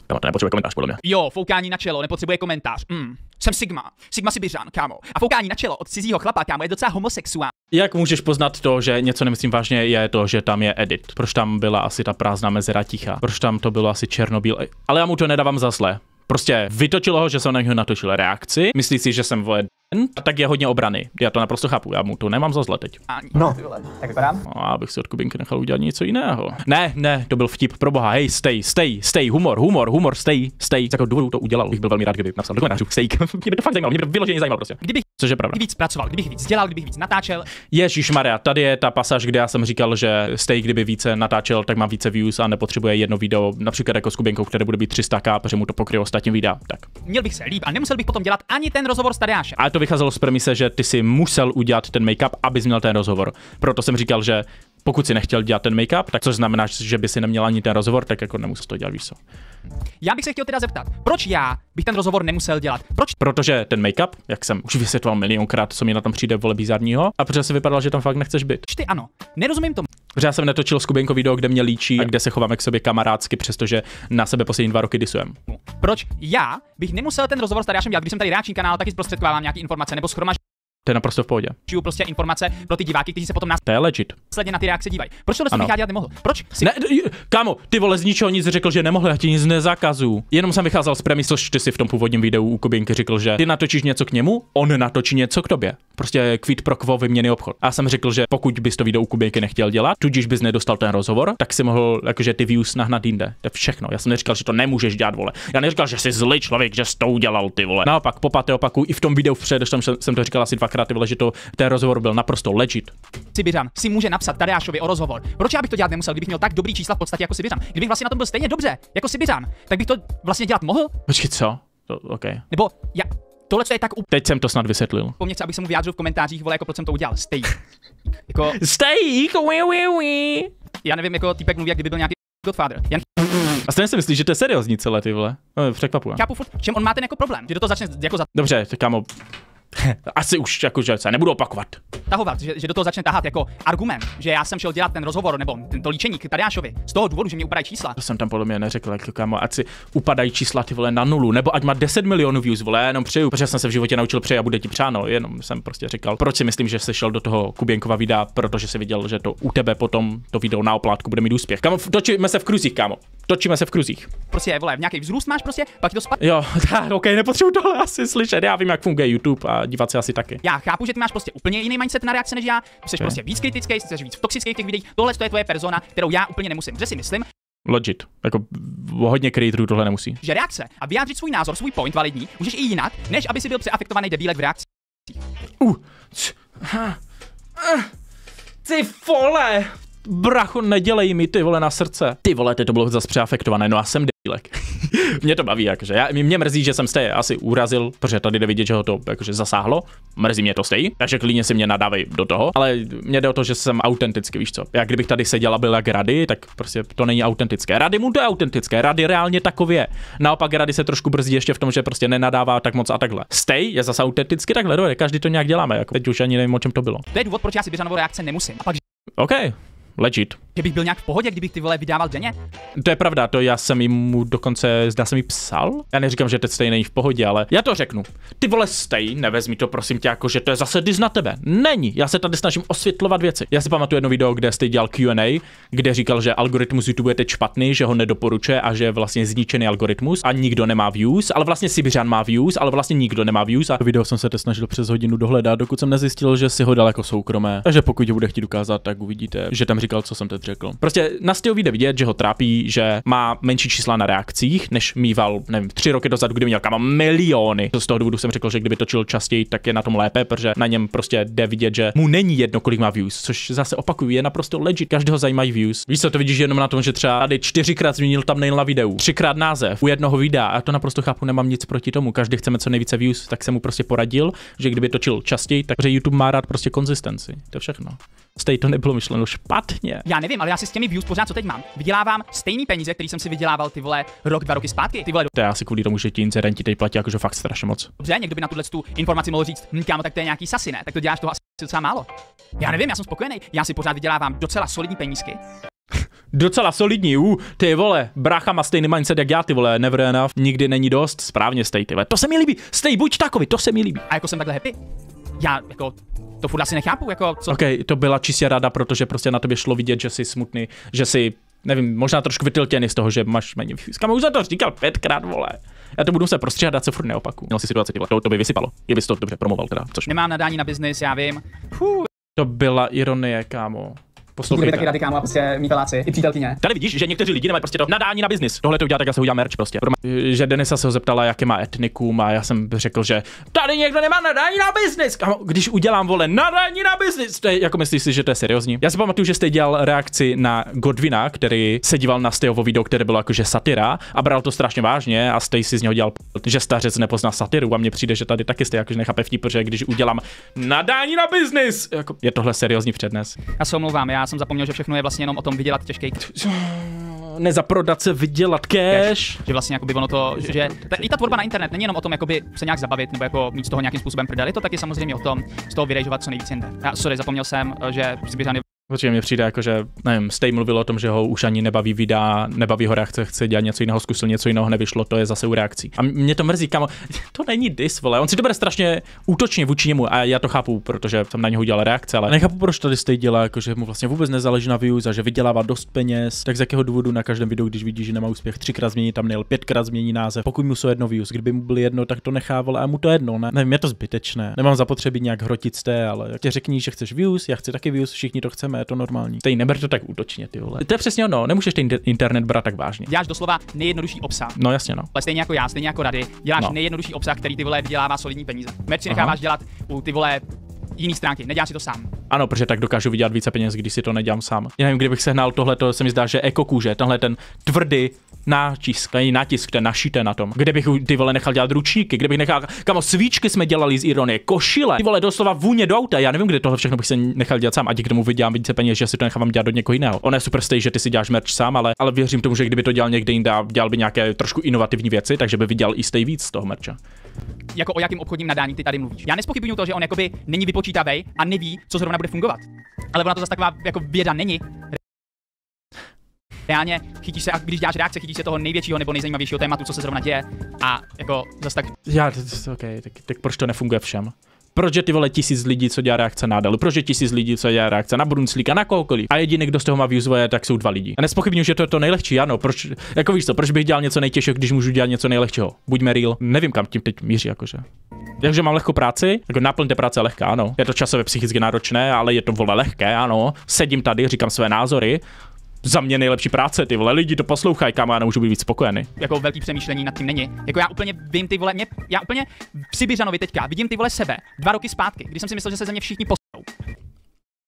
Speaker 1: Kámo, to nepotřebuje komentář, podle mě.
Speaker 2: Jo, foukání na čelo, nepotřebuje komentář. Mm. Jsem Sigma, Sigma Sibiřan, kámo. A foukání na čelo od cizího chlapa, kámo, je docela homosexuální.
Speaker 1: Jak můžeš poznat to, že něco nemyslím vážně, je to, že tam je edit. Proč tam byla asi ta prázdná mezera ticha? Proč tam to bylo asi černobíl? Ale já mu to nedávám za zlé. Prostě vytočilo ho, že jsem na něho natočil reakci. Myslí si, že jsem vole tak je hodně obrany. Já to naprosto chápu, já mu to nemám za zle teď.
Speaker 3: No, tak vypadám.
Speaker 1: No, abych si od Kubinky nechal udělat něco jiného. Ne, ne, to byl vtip, pro boha, hej, stay, stay, stay, humor, humor, humor, stay, stay. Z jakého důvodu to udělal, bych byl velmi rád, kdyby napsal do komentářů, stay. mě by to fakt zajímalo, mě by to vyloženě zajímalo prostě.
Speaker 2: Kdybych
Speaker 1: Což je pravda.
Speaker 2: víc pracoval, kdybych víc dělal, kdybych víc natáčel,
Speaker 1: Ježíš Maria, tady je ta pasáž, kde já jsem říkal, že stej, kdyby více natáčel, tak má více views a nepotřebuje jedno video, například jako s Kubinkou, které bude být 300k, protože mu to pokryje ostatní videa. Tak.
Speaker 2: měl bych se líp a nemusel bych potom dělat ani ten rozhovor s Tadeášem.
Speaker 1: To vycházelo z premise, že ty si musel udělat ten make-up, abys měl ten rozhovor. Proto jsem říkal, že pokud si nechtěl dělat ten make-up, tak což znamená, že by si neměl ani ten rozhovor, tak jako nemusel to dělat, víš co.
Speaker 2: Já bych se chtěl teda zeptat, proč já bych ten rozhovor nemusel dělat? Proč
Speaker 1: Protože ten make-up, jak jsem už vysvětloval milionkrát, co mi na tom přijde vole bizarního, a protože se vypadalo, že tam fakt nechceš být.
Speaker 2: ty ano? Nerozumím tomu.
Speaker 1: Protože já jsem netočil s Kubinko video, kde mě líčí a kde se chováme k sobě kamarádsky, přestože na sebe poslední dva roky disujem.
Speaker 2: Proč já bych nemusel ten rozhovor s Tadeášem dělat, když jsem tady reakční kanál, taky zprostředkovávám nějaké informace nebo schromažďuju
Speaker 1: To je naprosto v pohodě.
Speaker 2: prostě informace pro ty diváky, kteří se potom
Speaker 1: To je legit.
Speaker 2: následně na ty reakce dívají. Proč tohle bych já dělat nemohl? Proč si
Speaker 1: Ne, kámo, ty vole z ničeho nic řekl, že nemohl, já ti nic nezakazu. Jenom jsem vycházel z premis, což ty si v tom původním videu u Kubinky řekl, že ty natočíš něco k němu, on natočí něco k tobě. Prostě kvít pro kvo vyměný obchod. A já jsem řekl, že pokud bys to video u Kubinky nechtěl dělat, tudíž bys nedostal ten rozhovor, tak si mohl jakože ty views nahnat jinde. To je všechno. Já jsem neříkal, že to nemůžeš dělat, vole. Já neříkal, že jsi zlý člověk, že jsi to udělal, ty vole. Naopak, po páté opaku, i v tom videu v předešlém jsem, jsem to říkal asi dvakrát, ty vole, že to ten rozhovor byl naprosto legit.
Speaker 2: Sibiřan si může napsat Tadeášovi o rozhovor. Proč já bych to dělat nemusel, kdybych měl tak dobrý čísla v podstatě jako Sibiřan? Kdybych vlastně na tom byl stejně dobře jako Sibiřan, tak bych to vlastně dělat mohl?
Speaker 1: Počkej, co? To, okay.
Speaker 2: Nebo já, tohle co je tak
Speaker 1: Teď jsem to snad vysvětlil.
Speaker 2: úplně chci, abych se mu vyjádřil v komentářích, vole, jako proč jsem to udělal. Stej. jako,
Speaker 1: Steak, wi, wi, wi.
Speaker 2: já nevím, jako týpek mluví, jak kdyby byl nějaký Godfather. Já
Speaker 1: A stejně si myslíš, že to je seriózní celé ty vole? No, překvapuje.
Speaker 2: nechápu furt, čem on má ten jako problém, že do toho začne jako
Speaker 1: Dobře, tak kámo, asi už jakože se nebudu opakovat.
Speaker 2: zatahovat, že, že, do toho začne tahat jako argument, že já jsem šel dělat ten rozhovor nebo tento líčení k Tadeášovi z toho důvodu, že mě upadají čísla.
Speaker 1: To jsem tam podle mě neřekl, jako kámo, ať si upadají čísla ty vole na nulu, nebo ať má 10 milionů views, vole, já jenom přeju, protože jsem se v životě naučil přeji a bude ti přáno, jenom jsem prostě říkal, proč si myslím, že jsi šel do toho Kuběnkova videa, protože si viděl, že to u tebe potom to video na oplátku bude mít úspěch. Kámo, točíme se v kruzích, kámo. Točíme se v kruzích.
Speaker 2: Prostě, vole, v nějaký vzrůst máš prostě, pak to spadne.
Speaker 1: Jo, tak, ok, nepotřebuji tohle asi slyšet. Já vím, jak funguje YouTube a dívat se asi taky.
Speaker 2: Já chápu, že ty máš prostě úplně jiný mindset na reakce než já, jsi prostě víc kritický, jsi víc toxický v těch videích. Tohle to je tvoje persona, kterou já úplně nemusím. Že si myslím,
Speaker 1: Legit. Jako hodně creatorů tohle nemusí.
Speaker 2: že reakce a vyjádřit svůj názor, svůj point validní, můžeš i jinak, než aby si byl přeafektovaný debílek v reakci.
Speaker 1: Uh. Ty vole! Bracho, nedělej mi ty vole na srdce. Ty vole, ty to bylo zase přeafektované, no a jsem debílek. mě to baví, jakože. Já, mě mrzí, že jsem stej asi urazil, protože tady jde vidět, že ho to jakože zasáhlo. Mrzí mě to stej, takže klidně si mě nadávej do toho, ale mě jde o to, že jsem autentický, víš co. Já kdybych tady seděl a byl jak rady, tak prostě to není autentické. Rady mu to je autentické, rady reálně takově. Naopak rady se trošku brzdí ještě v tom, že prostě nenadává tak moc a takhle. Stej je zase autenticky takhle, dobré, každý to nějak děláme, jako teď už ani nevím, o čem to bylo.
Speaker 2: To je důvod, proč já si Běžanovo reakce nemusím. A pak,
Speaker 1: OK, legit.
Speaker 2: Že bych byl nějak v pohodě, kdybych ty vole vydával denně.
Speaker 1: To je pravda, to já jsem mu dokonce, zdá se mi psal. Já neříkám, že teď stej není v pohodě, ale já to řeknu. Ty vole stej, nevezmi to prosím tě jako, že to je zase dis na tebe. Není, já se tady snažím osvětlovat věci. Já si pamatuju jedno video, kde jste dělal Q&A, kde říkal, že algoritmus YouTube je teď špatný, že ho nedoporučuje a že je vlastně zničený algoritmus a nikdo nemá views, ale vlastně Sibiřan má views, ale vlastně nikdo nemá views a
Speaker 4: Video jsem se teď snažil přes hodinu dohledat, dokud jsem nezjistil, že si ho dal jako soukromé. Takže pokud ho bude chtít ukázat, tak uvidíte, že tam říkal, co jsem teď řekl.
Speaker 1: Prostě na Steovi jde vidět, že ho trápí, že má menší čísla na reakcích, než mýval, nevím, tři roky dozadu, kdy měl kama miliony. Z toho důvodu jsem řekl, že kdyby točil častěji, tak je na tom lépe, protože na něm prostě jde vidět, že mu není jedno, kolik má views, což zase opakuju, je naprosto legit, každého zajímají views. Víš co, to vidíš jenom na tom, že třeba tady čtyřikrát změnil thumbnail na videu, třikrát název u jednoho videa, a to naprosto chápu, nemám nic proti tomu, každý chceme co nejvíce views, tak jsem mu prostě poradil, že kdyby točil častěji, takže YouTube má rád prostě konzistenci. To je všechno. Stej to nebylo myšleno špatně.
Speaker 2: Já nevím, ale já si s těmi views pořád, co teď mám, vydělávám stejný peníze, který jsem si vydělával ty vole rok, dva roky zpátky. Ty vole,
Speaker 1: To je asi kvůli tomu, že ti incidenti teď platí jakože fakt strašně moc.
Speaker 2: dobře, někdo by na tuhle tu informaci mohl říct, hm, kámo, tak to je nějaký sasy, ne? Tak to děláš toho asi docela málo. Já nevím, já jsem spokojený. Já si pořád vydělávám docela solidní penízky.
Speaker 1: Docela solidní, uh, ty vole, brácha má stejný mindset jak já, ty vole, never enough, nikdy není dost, správně stej, ty vole, to se mi líbí, stej, buď takový, to se mi líbí.
Speaker 2: A jako jsem takhle happy. Já jako to furt asi nechápu, jako co.
Speaker 1: OK, to byla čistě rada, protože prostě na tobě šlo vidět, že jsi smutný, že jsi, nevím, možná trošku vytiltěný z toho, že máš méně views. Kam už jsem to říkal pětkrát, vole. Já to budu se prostříhat, ať se furt neopaku. Měl si situaci, ty vole, to, to by vysypalo, kdyby to dobře promoval teda, což
Speaker 2: Nemám nadání na biznis, já vím.
Speaker 1: to byla ironie, kámo. Poslouchejte.
Speaker 3: taky rady, kámo, a prostě mý peláci, i přítelkyně.
Speaker 1: Tady vidíš, že někteří lidi nemají prostě to nadání na biznis. Tohle to udělá, tak já se udělám merch prostě. Že Denisa se ho zeptala, jaké má etnikum a já jsem řekl, že tady někdo nemá nadání na biznis. Kamo, Když udělám vole nadání na biznis, to je, jako myslíš si, že to je seriózní? Já si pamatuju, že jste dělal reakci na Godwina, který se díval na Stejovo video, které bylo jakože satira a bral to strašně vážně a Stej si z něho dělal, že stařec nepozná satiru a mně přijde, že tady taky jste jakože nechápe vtip, protože když udělám nadání na biznis, jako, je tohle seriózní přednes.
Speaker 2: Já se omlouvám, já jsem zapomněl, že všechno je vlastně jenom o tom vydělat těžký
Speaker 1: Nezaprodat se, vydělat cash.
Speaker 2: že vlastně jakoby ono to, že, ta, i ta tvorba na internet není jenom o tom jakoby se nějak zabavit nebo jako mít z toho nějakým způsobem prdel, je to taky samozřejmě o tom z toho vyrejžovat co nejvíc jinde. Já, sorry, zapomněl jsem, eh, že je
Speaker 1: Protože mně přijde jako, že, nevím, Stej mluvil o tom, že ho už ani nebaví videa, nebaví ho reakce, chce dělat něco jiného, zkusil něco jiného, nevyšlo, to je zase u reakcí. A mě to mrzí, kamo, to není dis, vole, on si to bere strašně útočně vůči němu a já to chápu, protože jsem na něho dělal reakce, ale
Speaker 4: Nechápu, proč tady stej dělá, jako že mu vlastně vůbec nezáleží na views a že vydělává dost peněz. Tak z jakého důvodu na každém videu, když vidí, že nemá úspěch, třikrát změní tam měl, pětkrát změní název. Pokud mu jsou jedno views, kdyby mu byl jedno, tak to nechával a mu to jedno, ne? Nevím, je to zbytečné. Nemám zapotřebí nějak hrotit té, ale jak tě řekni, že chceš views, já chci taky views, všichni to chceme, je to normální.
Speaker 1: Stej, neber to tak útočně, ty vole. To je přesně ono, nemůžeš ten inter- internet brát tak vážně.
Speaker 2: děláš doslova nejjednodušší obsah.
Speaker 1: No jasně, no.
Speaker 2: Ale stejně jako já, stejně jako rady, děláš
Speaker 1: No.
Speaker 2: no. nejjednodušší obsah, který ty vole vydělává solidní peníze. Merch si
Speaker 1: Aha.
Speaker 2: necháváš dělat u ty vole jiný stránky, neděláš si to sám.
Speaker 1: Ano, protože tak dokážu vydělat více peněz, když si to nedělám sám. Já nevím, kdybych sehnal tohle, to se mi zdá, že eko kůže, tenhle ten tvrdý nátisk, není nátisk, ten našité na tom. Kde bych ty vole nechal dělat ručníky, kde bych nechal, kamo svíčky jsme dělali z ironie, košile, ty vole doslova vůně do auta, já nevím, kde tohle všechno bych se nechal dělat sám, a díky tomu vydělám více peněz, že si to nechávám dělat do někoho jiného. On je super stej, že ty si děláš merch sám, ale, ale věřím tomu, že kdyby to dělal někde jinde dělal by nějaké trošku inovativní věci, takže by vydělal i stej víc z toho mercha.
Speaker 2: Jako o jakém obchodním nadání ty tady mluvíš. Já nespochybnuju to, že on jakoby není vypočítavý a neví, co zrovna bude fungovat. Ale ona to zase taková jako věda není. Reálně chytíš se, a když děláš reakce, chytíš se toho největšího nebo nejzajímavějšího tématu, co se zrovna děje. A jako zase tak
Speaker 1: Já, okay, tak, tak proč to nefunguje všem? Proč je ty vole tisíc lidí, co dělá reakce na Adelu? Proč je tisíc lidí, co dělá reakce na Brunslicka, na kohokoliv? A jediný, kdo z toho má viewsové, tak jsou dva lidi. A nespochybnuju, že to je to nejlehčí, ano. Proč, jako víš co, proč bych dělal něco nejtěžšího, když můžu dělat něco nejlehčího? Buďme real. Nevím, kam tím teď míří, jakože. Takže mám lehkou práci, jako náplň té práce lehká, ano. Je to časově psychicky náročné, ale je to vole lehké, ano. Sedím tady, říkám své názory. Za mě nejlepší práce, ty vole, lidi to poslouchají, kam já nemůžu být víc spokojený.
Speaker 2: jako velký přemýšlení nad tím není. Jako já úplně vím ty vole, mě, já úplně Biřanovi teďka vidím ty vole sebe dva roky zpátky, kdy jsem si myslel, že se ze mě všichni postanou.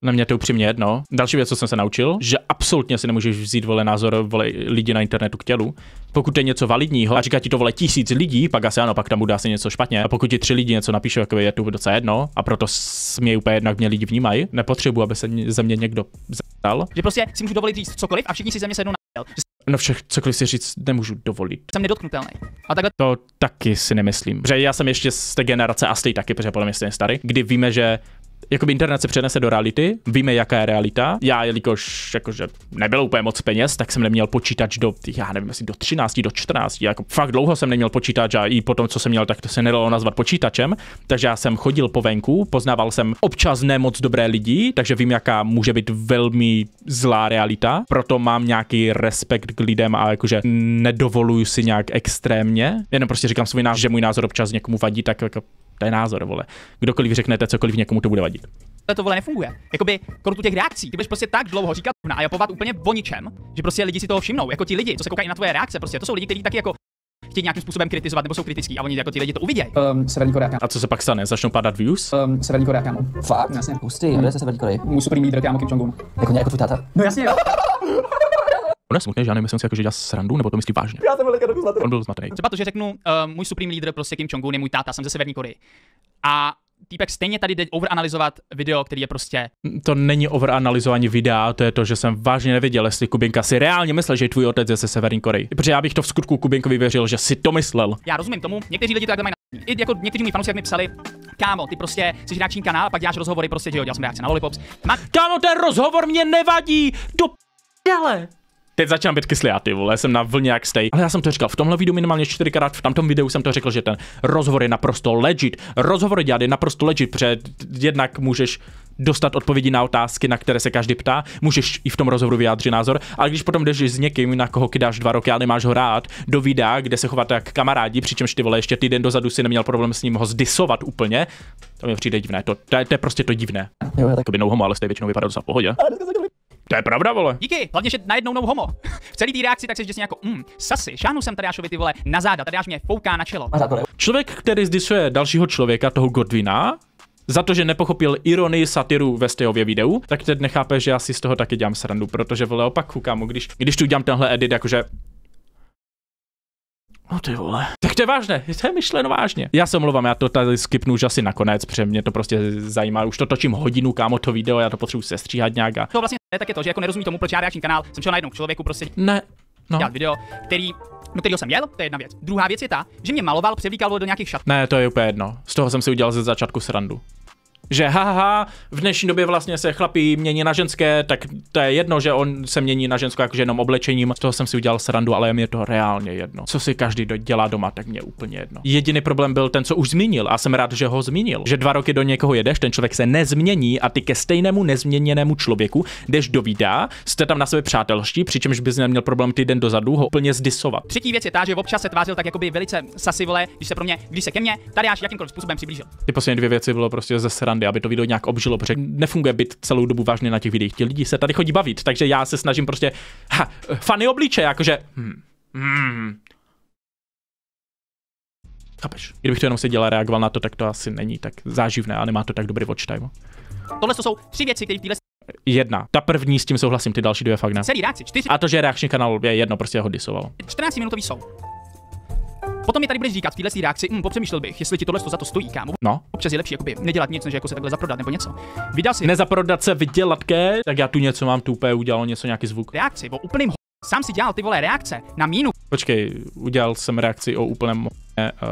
Speaker 1: Na mě to upřímně jedno. Další věc, co jsem se naučil, že absolutně si nemůžeš vzít vole názor vole lidi na internetu k tělu. Pokud to je něco validního a říká ti to vole tisíc lidí, pak asi ano, pak tam bude asi něco špatně. A pokud ti tři lidi něco napíšou, jako je to docela jedno, a proto mě úplně jedno, jak mě lidi vnímají, nepotřebuji, aby se ze mě někdo zeptal.
Speaker 2: Že prostě si můžu dovolit říct cokoliv a všichni si ze mě sednou na
Speaker 1: No všech, cokoliv si říct nemůžu dovolit.
Speaker 2: jsem nedotknutelný. A takhle
Speaker 1: To taky si nemyslím. Protože já jsem ještě z té generace a stej taky, protože podle mě stejně starý, kdy víme, že Jakoby internet se přenese do reality, víme, jaká je realita. Já, jelikož jakože nebylo úplně moc peněz, tak jsem neměl počítač do, já nevím, jestli do 13, do 14, jako fakt dlouho jsem neměl počítač a i potom, co jsem měl, tak to se nedalo nazvat počítačem. Takže já jsem chodil po venku, poznával jsem občas nemoc dobré lidi, takže vím, jaká může být velmi zlá realita. Proto mám nějaký respekt k lidem a jakože nedovoluju si nějak extrémně. Jenom prostě říkám svůj názor, že můj názor občas někomu vadí, tak jako to je názor, vole. Kdokoliv řeknete cokoliv, někomu to bude vadit.
Speaker 2: to vole nefunguje. Jakoby krutu těch reakcí. Ty budeš prostě tak dlouho říkat a japovat úplně o ničem, že prostě lidi si toho všimnou. Jako ti lidi, co se koukají na tvoje reakce, prostě to jsou lidi, kteří taky jako chtějí nějakým způsobem kritizovat nebo jsou kritický a oni jako ti lidi to uvidějí.
Speaker 3: Um, Severní Korea, kámo.
Speaker 1: A co se pak stane? Začnou padat views?
Speaker 3: Um, Severní Korea, kámo.
Speaker 5: Fakt?
Speaker 3: Jasně.
Speaker 5: Hustý, kde se Severní Koreji?
Speaker 3: Můj supreme lídr, kámo, Kim Jong-un.
Speaker 5: Jako nějak tvůj táta?
Speaker 3: No jasně, jo.
Speaker 1: On je smutný, že já nevím, jestli si jako, že dělá srandu, nebo to myslí vážně.
Speaker 3: Já jsem velká dobu zlatý.
Speaker 1: On byl zmatený.
Speaker 2: Třeba to, že řeknu, uh, můj supreme lídr prostě Kim Jong-un je můj táta, jsem ze Severní Koreji. A týpek stejně tady jde overanalyzovat video, který je prostě
Speaker 1: To není overanalyzování videa, to je to, že jsem vážně nevěděl, jestli Kubinka si reálně myslel, že tvůj otec je ze Severní Koreji. Protože já bych to v skutku Kubinkovi věřil, že si to myslel.
Speaker 2: Já rozumím tomu, někteří lidi to takhle mají na I jako někteří mi fanoušci, jak mi psali, kámo, ty prostě jsi reakční kanál, a pak děláš rozhovory, prostě, že jo, dělal jsem reakce na Lollipops. Má,
Speaker 1: Kámo, ten rozhovor mě nevadí! Do p***le! Teď začínám být kyslý, já ty vole, jsem na vlně jak stej. Ale já jsem to říkal, v tomhle videu minimálně čtyřikrát, v tamtom videu jsem to řekl, že ten rozhovor je naprosto legit. Rozhovor dělat je naprosto legit, protože jednak můžeš dostat odpovědi na otázky, na které se každý ptá, můžeš i v tom rozhovoru vyjádřit názor, ale když potom jdeš s někým, na koho kydáš dva roky a nemáš ho rád, do videa, kde se chováte jak kamarádi, přičemž ty vole ještě týden dozadu si neměl problém s ním ho zdisovat úplně, to mi přijde divné, to, to, je, to je prostě to divné.
Speaker 5: Jo, tak
Speaker 1: Jakoby no homo, ale stejně většinou vypadá docela v pohodě. To je pravda, vole.
Speaker 2: díky, hlavně, že najednou no homo. V celé té reakci tak se děsně jako, mm, sasy, šáhnu jsem Tadeášovi ty vole na záda, Tadeáš mě fouká na čelo.
Speaker 1: Člověk, který zdisuje dalšího člověka, toho Godwina, za to, že nepochopil ironii satiru ve Stejově videu, tak teď nechápe, že já si z toho taky dělám srandu, protože vole opak kámo, když, když tu dělám tenhle edit, jakože No ty vole. Tak to je vážné, to je myšleno vážně. Já se omlouvám, já to tady skipnu už asi nakonec, protože mě to prostě zajímá. Už to točím hodinu, kámo, to video, já to potřebuji sestříhat nějak a...
Speaker 2: To vlastně je tak je to, že jako nerozumí tomu, proč já reakční kanál, jsem šel najednou k člověku prostě
Speaker 1: Ne, no.
Speaker 2: dělat video, který, do kterého jsem jel, to je jedna věc. Druhá věc je ta, že mě maloval, převlíkal do nějakých šat.
Speaker 1: Ne, to je úplně jedno. Z toho jsem si udělal ze začátku srandu. Že ha, ha, ha, v dnešní době vlastně se chlapí mění na ženské, tak to je jedno, že on se mění na ženskou jakože jenom oblečením. Z toho jsem si udělal srandu, ale je mi to reálně jedno. Co si každý dělá doma, tak mě úplně jedno. Jediný problém byl ten, co už zmínil, a jsem rád, že ho zmínil. Že dva roky do někoho jedeš, ten člověk se nezmění a ty ke stejnému nezměněnému člověku jdeš do videa, jste tam na sebe přátelští, přičemž bys neměl problém týden dozadu ho úplně zdisovat.
Speaker 2: Třetí věc je ta, že občas se tvářil tak jakoby velice sasy vole, když se pro mě, když se ke mně Tadeáš jakýmkoliv způsobem přiblížil.
Speaker 1: Ty poslední dvě věci bylo prostě ze srandy, aby to video nějak obžilo, protože nefunguje být celou dobu vážně na těch videích. Ti lidi se tady chodí bavit, takže já se snažím prostě, ha, fany obliče, jakože, hmm, hmm. Chápeš? Kdybych to jenom seděl a reagoval na to, tak to asi není tak záživné a nemá to tak dobrý watch time.
Speaker 2: Tohle to jsou tři věci, které v téhle
Speaker 1: Jedna. Ta první, s tím souhlasím, ty další dvě fakt ne.
Speaker 2: celý reakci, čtyři,
Speaker 1: A to, že reakční kanál je jedno, prostě ho disoval.
Speaker 2: 14 minutový jsou. Potom mi tady budeš říkat v téhle reakci, hm, popřemýšlel bych, jestli ti tohle za to stojí, kámo.
Speaker 1: No.
Speaker 2: Občas je lepší jakoby, nedělat nic, než jako se takhle zaprodat nebo něco. Vydal si
Speaker 1: Nezaprodat se vydělatké, tak já tu něco mám, tu úplně udělal něco, nějaký zvuk.
Speaker 2: reakci o úplným ho... Sám si dělal ty vole reakce na mínu.
Speaker 1: Počkej, udělal jsem reakci o úplném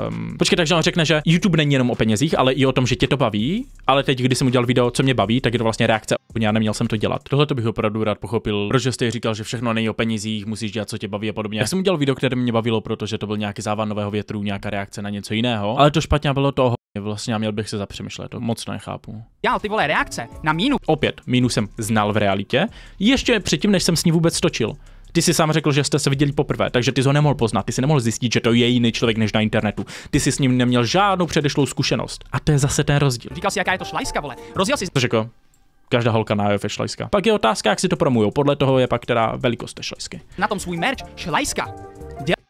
Speaker 1: Um, počkej, takže on řekne, že YouTube není jenom o penězích, ale i o tom, že tě to baví, ale teď, když jsem udělal video, co mě baví, tak je to vlastně reakce úplně a neměl jsem to dělat. Tohle to bych opravdu rád pochopil, protože jste říkal, že všechno není o penězích, musíš dělat, co tě baví a podobně. Já jsem udělal video, které mě bavilo, protože to byl nějaký závan nového větru, nějaká reakce na něco jiného, ale to špatně bylo toho. Vlastně a měl bych se zapřemýšlet, to moc nechápu.
Speaker 2: Dělal ty vole reakce na mínu.
Speaker 1: Opět, Mínu jsem znal v realitě, ještě předtím, než jsem s ní vůbec točil. Ty jsi sám řekl, že jste se viděli poprvé, takže ty jsi ho nemohl poznat, ty si nemohl zjistit, že to je jiný člověk než na internetu. Ty jsi s ním neměl žádnou předešlou zkušenost. A to je zase ten rozdíl.
Speaker 2: Říkal si, jaká je to šlajska, vole. Rozjel si
Speaker 1: To řekl, každá holka na je šlajska. Pak je otázka, jak si to promujou. Podle toho je pak teda velikost té šlajsky.
Speaker 2: na tom svůj merch, šlajska.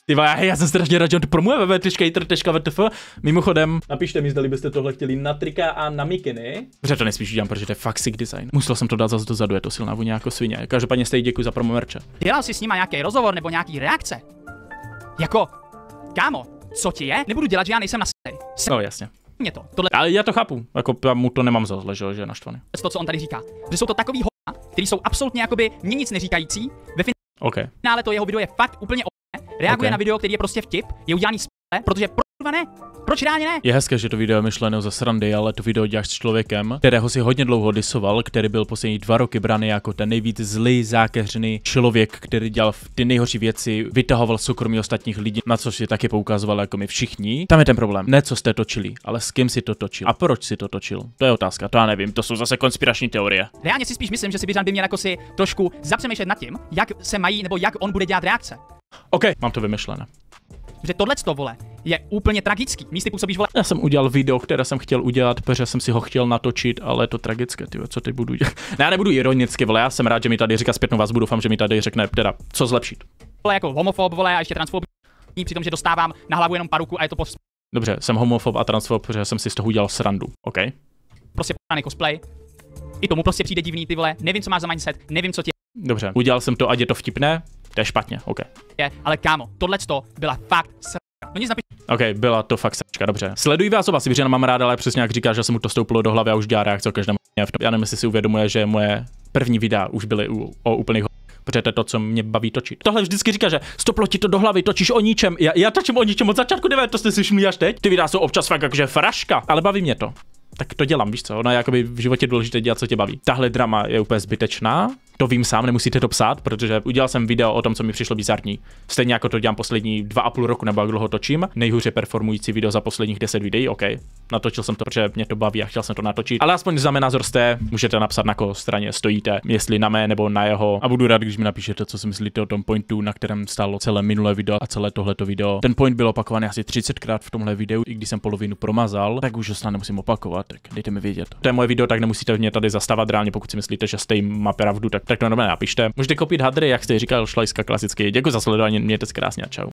Speaker 1: Ty hej, já jsem strašně rád, že on to promuje www.cater.vtf. Mimochodem, napište mi, zda byste tohle chtěli na trika a na mikiny. Protože to nesmíš udělat, protože to je fakt sick design. Musel jsem to dát zase dozadu, je to silná vůně jako svině. Každopádně stejně děkuji za promo merče.
Speaker 2: Dělal jsi s nima nějaký rozhovor nebo nějaký reakce? Jako, kámo, co ti je? Nebudu dělat, že já nejsem na s.
Speaker 1: No jasně.
Speaker 2: mě to. Tohle
Speaker 1: Ale já to chápu, jako já mu to nemám za zle, že jo, že je naštvaný.
Speaker 2: to, co on tady říká. Že jsou to takový ho, který jsou absolutně jakoby mě nic neříkající. Ve
Speaker 1: OK.
Speaker 2: finále to jeho video je fakt úplně o Reaguje
Speaker 1: Ok.
Speaker 2: na video, který je prostě vtip, je udělaný s protože proč kurva ne? Proč reálně ne?
Speaker 1: Je hezké, že to video je myšleno ze srandy, ale to video děláš s člověkem, kterého si hodně dlouho disoval, který byl poslední dva roky braný jako ten nejvíc zlý, zákeřný člověk, který dělal ty nejhorší věci, vytahoval soukromí ostatních lidí, na což si taky poukazoval jako my všichni. Tam je ten problém. Ne, co jste točili, ale s kým si to točil. A proč si to točil? To je otázka, to já nevím, to jsou zase konspirační teorie.
Speaker 2: Reálně si spíš myslím, že si by měl jako si trošku zapřemýšlet nad tím, jak se mají nebo jak on bude dělat reakce.
Speaker 1: OK, mám to vymyšlené.
Speaker 2: Že tohle to vole je úplně tragický. Místy působíš vole
Speaker 1: Já jsem udělal video, které jsem chtěl udělat, protože jsem si ho chtěl natočit, ale je to tragické, ty, co teď budu dělat. Ne, já nebudu ironicky, vole, já jsem rád, že mi tady říká zpětnou vazbu, doufám, že mi tady řekne, teda, co zlepšit.
Speaker 2: vole jako homofob vole a ještě transfobní, přitom že dostávám na hlavu jenom paruku a je to pos-
Speaker 1: Dobře, jsem homofob a transfob, protože jsem si z toho udělal srandu, OK?
Speaker 2: prostě p***aný cosplay. I tomu prostě přijde divný ty vole, nevím, co máš za mindset, nevím, co tě
Speaker 1: Dobře, udělal jsem to, ať je to vtipné, to je špatně, OK.
Speaker 2: je, ale kámo, tohle to byla fakt sr... No nic napiš,
Speaker 1: OK, byla to fakt sračka, dobře. Sleduji vás oba, si mám rád, ale přesně jak říká, že se mu to stoupilo do hlavy a už dělá reakce o každém. Já nevím, jestli si uvědomuje, že moje první videa už byly u, o úplných protože to je to, co mě baví točit. Tohle vždycky říká, že stoplo ti to do hlavy, točíš o ničem. Já, já točím o ničem od začátku, nevím, to jste slyšeli až teď. Ty videa jsou občas fakt jakože fraška, ale baví mě to. Tak to dělám, víš co? Ono je jakoby v životě důležité dělat, co tě baví. Tahle drama je úplně zbytečná, to vím sám, nemusíte to psát, protože udělal jsem video o tom, co mi přišlo bizarní. Stejně jako to dělám poslední dva a půl roku nebo jak dlouho točím. Nejhůře performující video za posledních 10 videí, OK. Natočil jsem to, protože mě to baví a chtěl jsem to natočit. Ale aspoň za mé názor jste, můžete napsat na koho straně stojíte, jestli na mé nebo na jeho. A budu rád, když mi napíšete, co si myslíte o tom pointu, na kterém stálo celé minulé video a celé tohleto video. Ten point byl opakovaný asi 30krát v tomhle videu, i když jsem polovinu promazal, tak už ho snad nemusím opakovat, tak dejte mi vědět. To je moje video, tak nemusíte mě tady zastavat reálně, pokud si myslíte, že jste má pravdu, tak, tak to normálně napište. Můžete kopit hadry, jak jste říkal, šlajska klasicky. Děkuji za sledování, mějte se krásně a čau.